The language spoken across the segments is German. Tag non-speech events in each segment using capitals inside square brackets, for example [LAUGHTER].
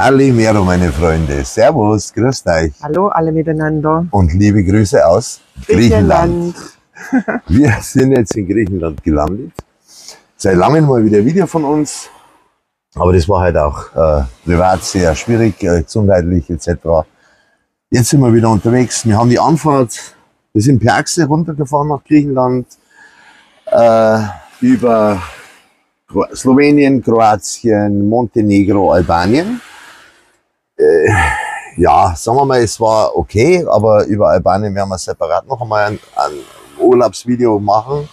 Calimero, meine Freunde. Servus, grüßt euch. Hallo alle miteinander. Und liebe Grüße aus Griechenland. [LAUGHS] Wir sind jetzt in Griechenland gelandet. Seit langem mal wieder ein Video von uns. Aber das war halt auch äh, privat sehr schwierig, äh, gesundheitlich etc. Jetzt sind wir wieder unterwegs. Wir haben die Anfahrt, wir sind per Achse runtergefahren nach Griechenland, äh, über Slowenien, Kroatien, Montenegro, Albanien. Äh, ja, sagen wir mal, es war okay, aber über Albanien werden wir separat noch einmal ein, ein Urlaubsvideo machen.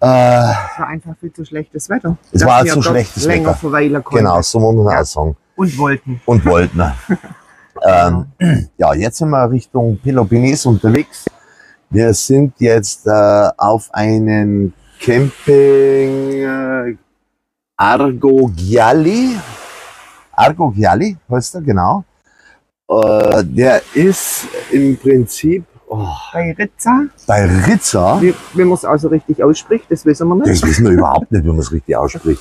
Äh, es war einfach viel zu schlechtes Wetter. Es war zu schlechtes länger Wetter. verweilen konnten. Genau, so muss man Ja. auch sagen. Und wollten. Und wollten. [LAUGHS] ähm, [CLEARS THROAT] ja, jetzt sind wir Richtung Peloponnes unterwegs. Wir sind jetzt äh, auf einen Camping äh, Argogiali. Argogiali heißt er, genau. Äh, der ist im Prinzip oh, Bei Rizza, bei Rizza. wie, wie man es also richtig ausspricht, das wissen wir nicht. Das wissen wir überhaupt nicht, wie man es richtig ausspricht.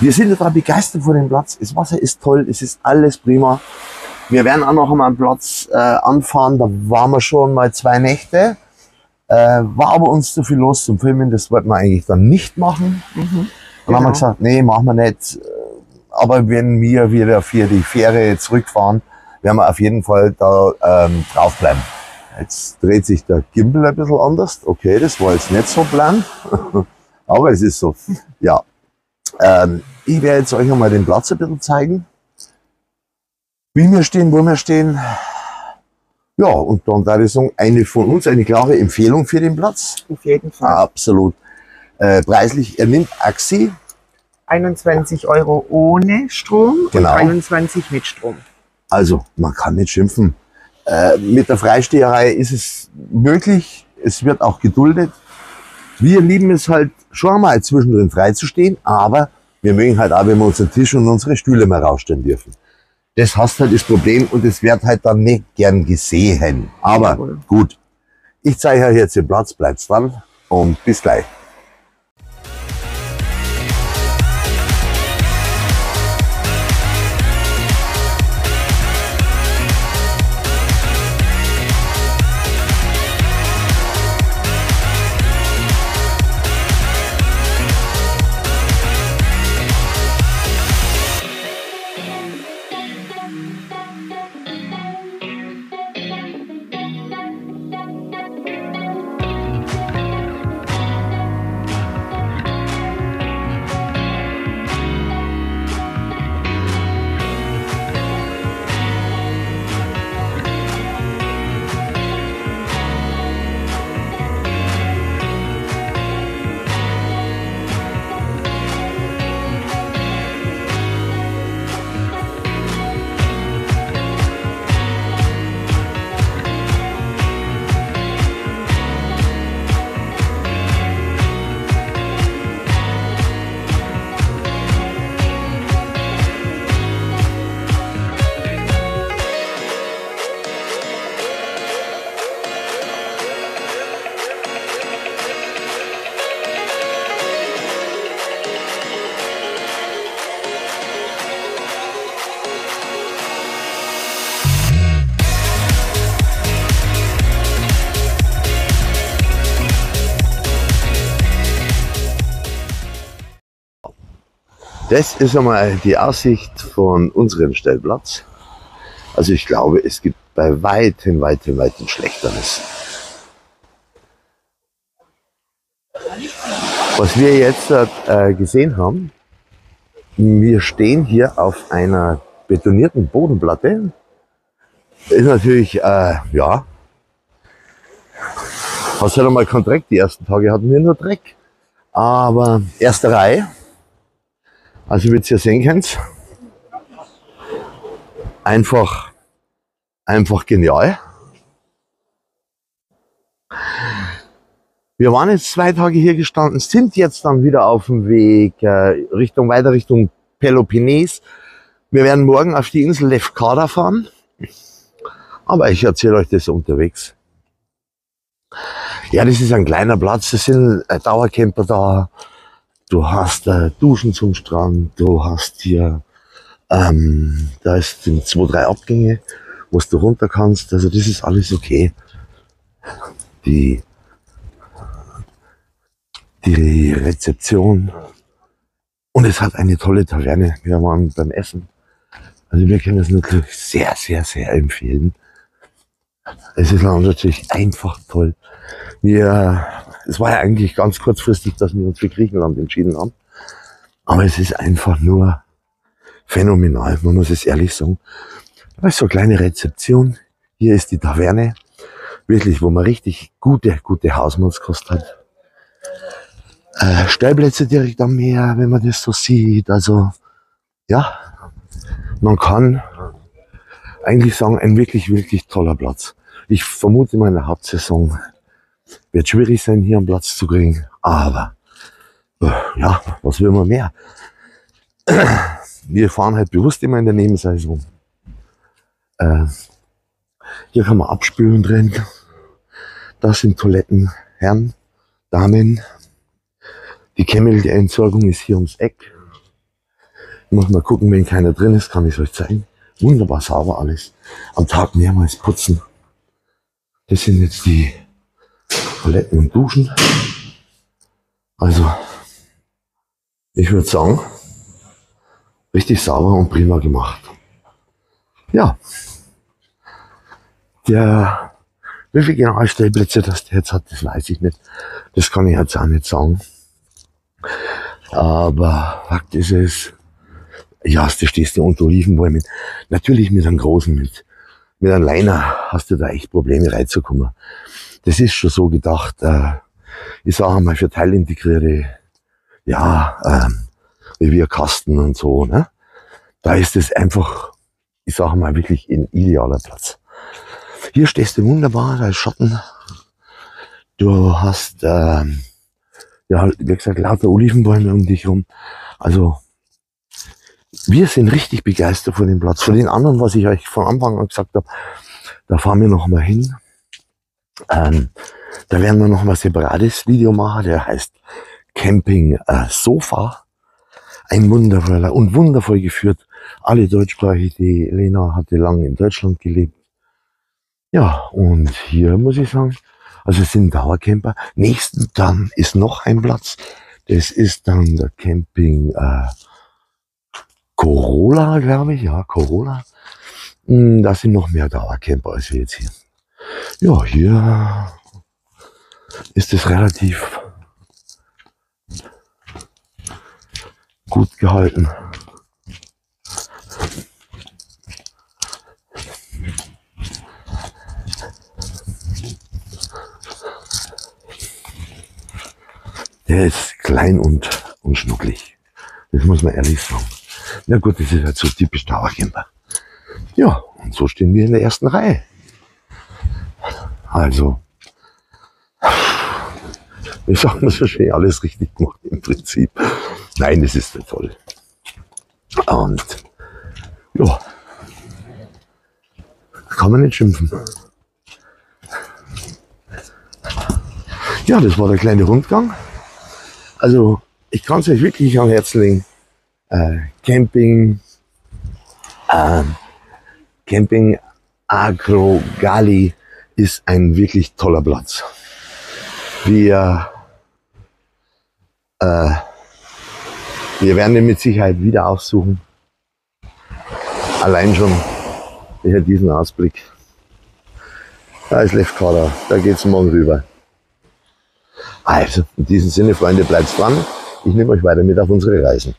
Wir sind total begeistert von dem Platz. Das Wasser ist toll, es ist alles prima. Wir werden auch noch einmal einen Platz äh, anfahren, da waren wir schon mal zwei Nächte. Äh, war aber uns zu viel los zum Filmen, das wollten wir eigentlich dann nicht machen. Mhm. Dann haben wir Genau. gesagt, nee, machen wir nicht. Aber wenn wir wieder für die Fähre zurückfahren, werden wir auf jeden Fall da ähm, draufbleiben. Jetzt dreht sich der Gimbal ein bisschen anders. Okay, das war jetzt nicht so plan. [LAUGHS] Aber es ist so. Ja. Ähm, ich werde jetzt euch einmal den Platz ein bisschen zeigen. Wie wir stehen, wo wir stehen. Ja, und dann da ich sagen, eine von uns, eine klare Empfehlung für den Platz. Auf jeden Fall. Absolut. Äh, preislich, er nimmt Axi. 21 Euro ohne Strom Genau. und 23 mit Strom. Also, man kann nicht schimpfen. Äh, mit der Freisteherei ist es möglich. Es wird auch geduldet. Wir lieben es halt schon mal zwischendrin freizustehen, aber wir mögen halt auch, wenn wir unseren Tisch und unsere Stühle mal rausstellen dürfen. Das hast halt das Problem und es wird halt dann nicht gern gesehen. Aber Jawohl. gut. Ich zeige euch jetzt den Platz, bleibt dran und bis gleich. Das ist einmal die Aussicht von unserem Stellplatz. Also ich glaube, es gibt bei weitem, weitem, weitem Schlechteres. Was wir jetzt äh, gesehen haben, wir stehen hier auf einer betonierten Bodenplatte. Ist natürlich, äh, ja, hast halt einmal keinen Dreck. Die ersten Tage hatten wir nur Dreck. Aber erste Reihe, also wie ihr sehen könnt, einfach, einfach genial. Wir waren jetzt zwei Tage hier gestanden, sind jetzt dann wieder auf dem Weg äh, Richtung weiter Richtung Peloponnes. Wir werden morgen auf die Insel Lefkada fahren. Aber ich erzähle euch das unterwegs. Ja, das ist ein kleiner Platz, es sind äh, Dauercamper da. Du hast äh, Duschen zum Strand, du hast hier Ähm, da sind zwei, drei Abgänge, wo du runter kannst. Also das ist alles okay. Die, die Rezeption. Und es hat eine tolle Taverne. Wir waren beim Essen. Also wir können es natürlich sehr, sehr, sehr empfehlen. Es ist natürlich einfach toll. Wir, es war ja eigentlich ganz kurzfristig, dass wir uns für Griechenland entschieden haben. Aber es ist einfach nur phänomenal, man muss es ehrlich sagen. Da ist so eine kleine Rezeption. Hier ist die Taverne. Wirklich, wo man richtig gute, gute Hausmannskost hat. Äh, Stellplätze direkt am Meer, wenn man das so sieht. Also, ja, man kann eigentlich sagen, ein wirklich, wirklich toller Platz. Ich vermute mal in der Hauptsaison wird schwierig sein, hier einen Platz zu kriegen. Aber, äh, ja, was will man mehr? Wir fahren halt bewusst immer in der Nebensaison. Äh, hier kann man abspülen drin. Das sind Toiletten, Herren, Damen. Die Kemmel der Entsorgung ist hier ums Eck. Ich muss mal gucken, wenn keiner drin ist, kann ich euch zeigen. Wunderbar sauber alles. Am Tag mehrmals putzen. Das sind jetzt die Toiletten und Duschen. Also, ich würde sagen, richtig sauber und prima gemacht. Ja. Der, wie viele Generalstellplätze das der jetzt hat, das weiß ich nicht. Das kann ich jetzt auch nicht sagen. Aber Fakt ist es, ja, du stehst da unter Olivenbäumen. Natürlich mit einem großen, mit, mit einem Liner hast du da echt Probleme reinzukommen. Das ist schon so gedacht, äh, ich sage mal, für teilintegrierte, ja, ähm, Revierkasten und so, ne? Da ist es einfach, ich sage mal, wirklich ein idealer Platz. Hier stehst du wunderbar, da ist Schatten. Du hast, ähm, ja, wie gesagt, lauter Olivenbäume um dich rum. Also, wir sind richtig begeistert von dem Platz. Von den anderen, was ich euch von Anfang an gesagt habe, da fahren wir noch mal hin. Ähm, da werden wir noch mal separates Video machen, der heißt Camping äh, Sofa. Ein wundervoller und wundervoll geführt. Alle deutschsprachig. Die Lena hatte lange in Deutschland gelebt. Ja, und hier muss ich sagen, also es sind Dauercamper. Nächsten dann ist noch ein Platz. Das ist dann der Camping äh, Corolla, glaube ich. Ja, Corolla. Hm, da sind noch mehr Dauercamper als wir jetzt hier. Ja, hier ist es relativ gut gehalten. Der ist klein und, und schnucklig. Das muss man ehrlich sagen. Na gut, das ist halt so typisch Dauercamper. Ja, und so stehen wir in der ersten Reihe. Also, wir sagen so schön, alles richtig gemacht im Prinzip. Nein, es ist toll. Und ja, kann man nicht schimpfen. Ja, das war der kleine Rundgang. Also, ich kann es euch wirklich am Herzen legen. Äh, Camping, äh, Camping Agro Gali ist ein wirklich toller Platz. Wir, äh, wir werden ihn mit Sicherheit wieder aufsuchen. Allein schon hier diesen Ausblick. Da ist Lefkada, da geht's morgen rüber. Also, in diesem Sinne, Freunde, bleibt dran. Ich nehme euch weiter mit auf unsere Reisen.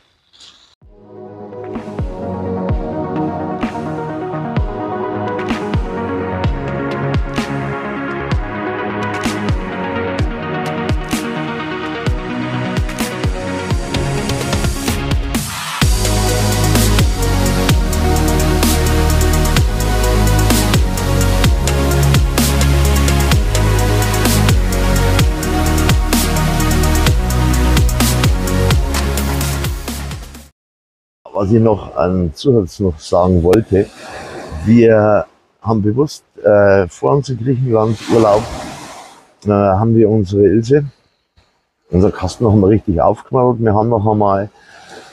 Was ich noch an Zusatz noch sagen wollte, wir haben bewusst äh, vor unserem Griechenland Urlaub, äh, haben wir unsere Ilse, unser Kasten noch einmal richtig aufgeknallt. Wir haben noch einmal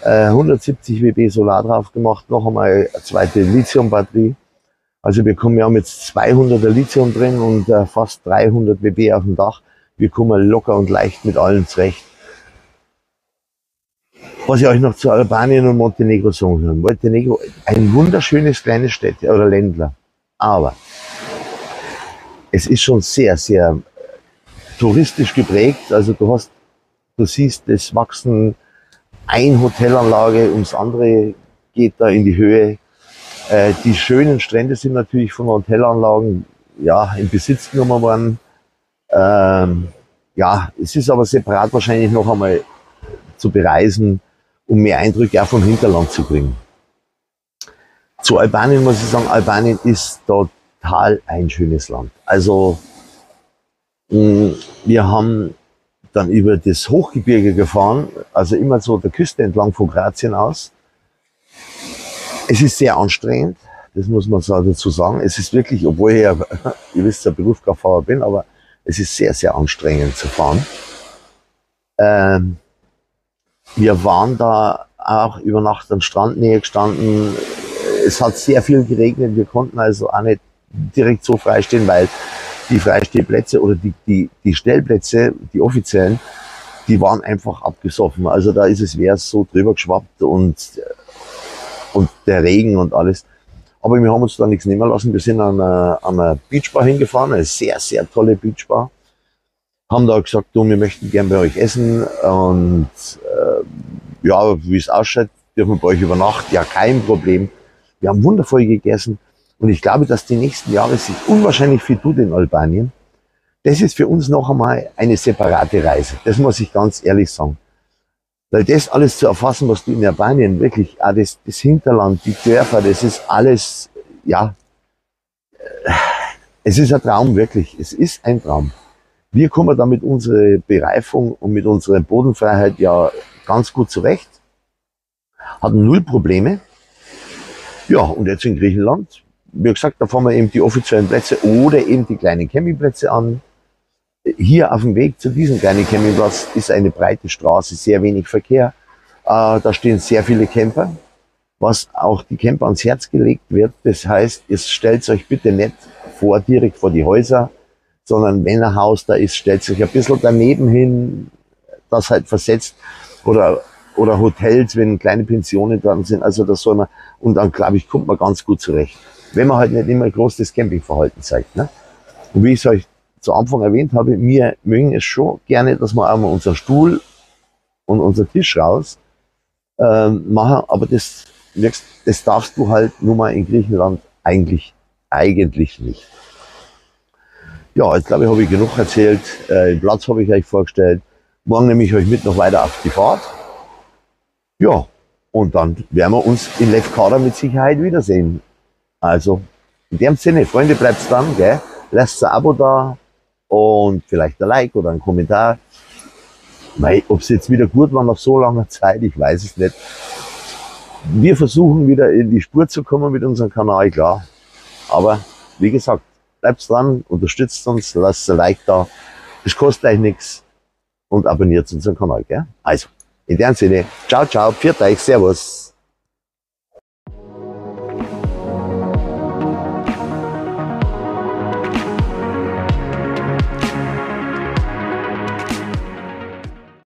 Äh, 170 WB Solar drauf gemacht, noch einmal eine zweite Lithium-Batterie. Also wir kommen, wir haben jetzt 200er Lithium drin und äh, fast 300 WB auf dem Dach. Wir kommen locker und leicht mit allen zurecht. Was ich euch noch zu Albanien und Montenegro sagen will. Montenegro, ein wunderschönes kleines Städte oder Ländler. Aber es ist schon sehr, sehr touristisch geprägt. Also du hast, du siehst, es wachsen ein Hotelanlage ums andere geht da in die Höhe. Äh, die schönen Strände sind natürlich von Hotelanlagen ja, in Besitz genommen worden. Ähm, ja, es ist aber separat wahrscheinlich noch einmal zu bereisen, um mehr Eindrücke auch vom Hinterland zu kriegen. Zu Albanien muss ich sagen, Albanien ist total ein schönes Land. Also mm, wir haben dann über das Hochgebirge gefahren, also immer so der Küste entlang von Kroatien aus. Es ist sehr anstrengend, das muss man dazu sagen. Es ist wirklich, obwohl ich ja, [LAUGHS] ihr wisst, der Berufskraftfahrer bin, aber es ist sehr, sehr anstrengend zu fahren. Ähm, wir waren da auch über Nacht am Strand näher gestanden. Es hat sehr viel geregnet. Wir konnten also auch nicht direkt so freistehen, weil die Freistehplätze oder die, die, die Stellplätze, die offiziellen, die waren einfach abgesoffen. Also da ist es wäre so drüber geschwappt und, und der Regen und alles. Aber wir haben uns da nichts nehmen lassen. Wir sind an einer, an einer Beachbar hingefahren, eine sehr, sehr tolle Beachbar. Haben da gesagt, du, wir möchten gern bei euch essen und äh, ja, wie es ausschaut, dürfen wir bei euch übernachten. Ja, kein Problem. Wir haben wundervoll gegessen. Und ich glaube, dass die nächsten Jahre sich unwahrscheinlich viel tut in Albanien. Das ist für uns noch einmal eine separate Reise. Das muss ich ganz ehrlich sagen. Weil das alles zu erfassen, was du in Albanien wirklich, auch das, das Hinterland, die Dörfer, das ist alles, ja, äh, es ist ein Traum, wirklich. Es ist ein Traum. Wir kommen da mit unserer Bereifung und mit unserer Bodenfreiheit ja ganz gut zurecht. Hatten null Probleme. Ja, und jetzt in Griechenland wie gesagt, da fahren wir eben die offiziellen Plätze oder eben die kleinen Campingplätze an. Hier auf dem Weg zu diesem kleinen Campingplatz ist eine breite Straße, sehr wenig Verkehr. Äh, da stehen sehr viele Camper, was auch die Camper ans Herz gelegt wird. Das heißt, es stellt euch bitte nicht vor, direkt vor die Häuser, sondern wenn ein Haus da ist, stellt euch ein bisschen daneben hin, das halt versetzt oder oder Hotels, wenn kleine Pensionen dran sind. Also das soll man, und dann glaube ich, kommt man ganz gut zurecht wenn man halt nicht immer groß das Campingverhalten zeigt. Ne? Und wie ich es euch zu Anfang erwähnt habe, wir mögen es schon gerne, dass wir einmal unseren Stuhl und unser Tisch raus ähm, machen, aber das, das darfst du halt nur mal in Griechenland eigentlich, eigentlich nicht. Ja, jetzt glaube ich, habe ich genug erzählt. Äh, den Platz habe ich euch vorgestellt. Morgen nehme ich euch mit noch weiter auf die Fahrt. Ja, und dann werden wir uns in Lefkada mit Sicherheit wiedersehen. Also, in dem Sinne, Freunde, bleibt dran, gell? Lasst ein Abo da und vielleicht ein Like oder ein Kommentar. Ob es jetzt wieder gut war nach so langer Zeit, ich weiß es nicht. Wir versuchen wieder in die Spur zu kommen mit unserem Kanal, klar. Aber wie gesagt, bleibt dran, unterstützt uns, lasst ein Like da. Es kostet euch nichts und abonniert unseren Kanal. Gell? Also, in dem Sinne, ciao, ciao, pfiat euch, servus.